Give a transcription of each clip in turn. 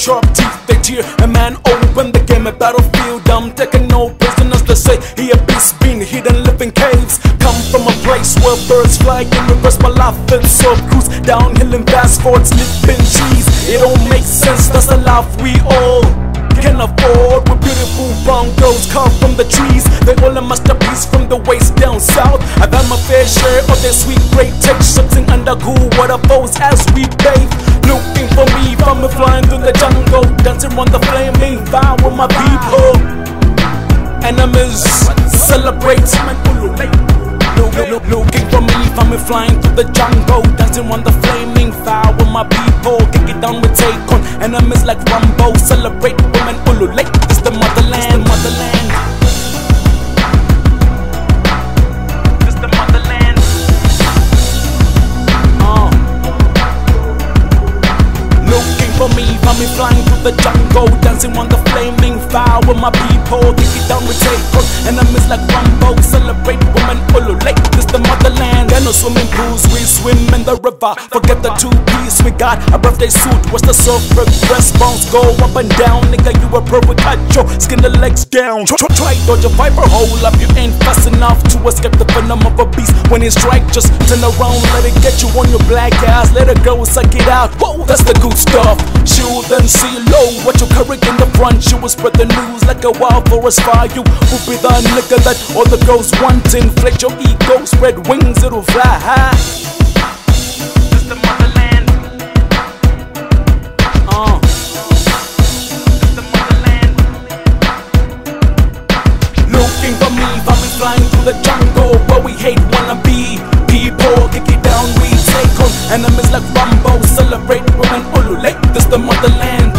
sharp teeth they tear a man open the game a battlefield. I'm taking no prisoners. They say he a beast been hidden living caves. Come from a place where birds fly and reverse my life and so cruise. Downhill and fast forwards living trees. It don't make sense. That's the life we all can afford. With beautiful bongos carved from the trees. They all a masterpiece from the waist down south. I've had my fair share of their sweet great something under cool waterfalls as we bathe. Looking for me from flying through the jungle dancing on the flaming fire with my people. Enemies celebrate. Look, look, looking for me from me flying through the jungle dancing on the flaming fire with my people. Kick it down we take on enemies like Rambo celebrate women ululate the jungle Dancing on the flaming fire with my people. Kick it down, we take on enemies like Rambo Celebrate women, ululate, this the motherland. There no swimming pools, swim in the river. Forget the two piece, we got a birthday suit. What's the surf progress, bounce go up and down. Nigga, you a we cut your skin the legs down. Try, try, try dodge a viper hole up. You ain't fast enough to escape the venom of a beast. When it strike, just turn around, let it get you on your black ass. Let it go, suck it out, whoa, that's the good stuff. Shoot and see low. What you carry in the front. You will spread the news like a wild forest fire. You will be the nigga that all the girls want. Inflate your ego, spread wings, it'll fly high flying through the jungle Where we hate wanna be People. Kick it down, we take on Enemies like Rambo, celebrate women ululate This the motherland.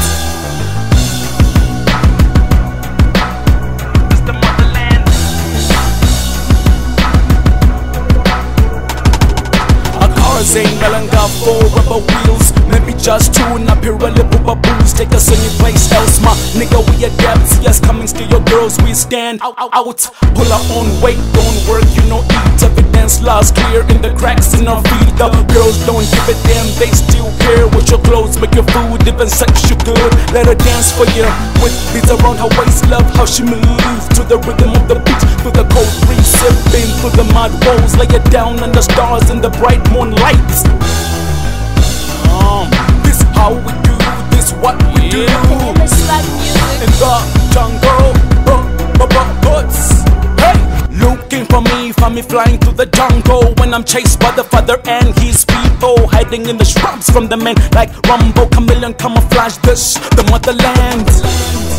This the motherland. Our cars ain't melon got four rubber wheels Just two, not Pirelli Booba booze Take us any place else, my nigga. We adapt See us coming, still your girls we stand out, out, out. Pull our own weight, don't work, you know eat. Evidence lost clear in the cracks in our feet. The girls don't give a damn, they still care What your clothes. Make your food, even sex you good. Let her dance for you With beats around her waist, love how she moves To the rhythm of the beat, through the cold breeze Sipping through the mud walls. Lay it down under stars in the bright moonlight the jungle. Uh, uh, boots. Hey, looking for me, find me flying through the jungle when I'm chased by the father and his people, hiding in the shrubs from the men like Rumbo, chameleon, camouflage. This the motherland.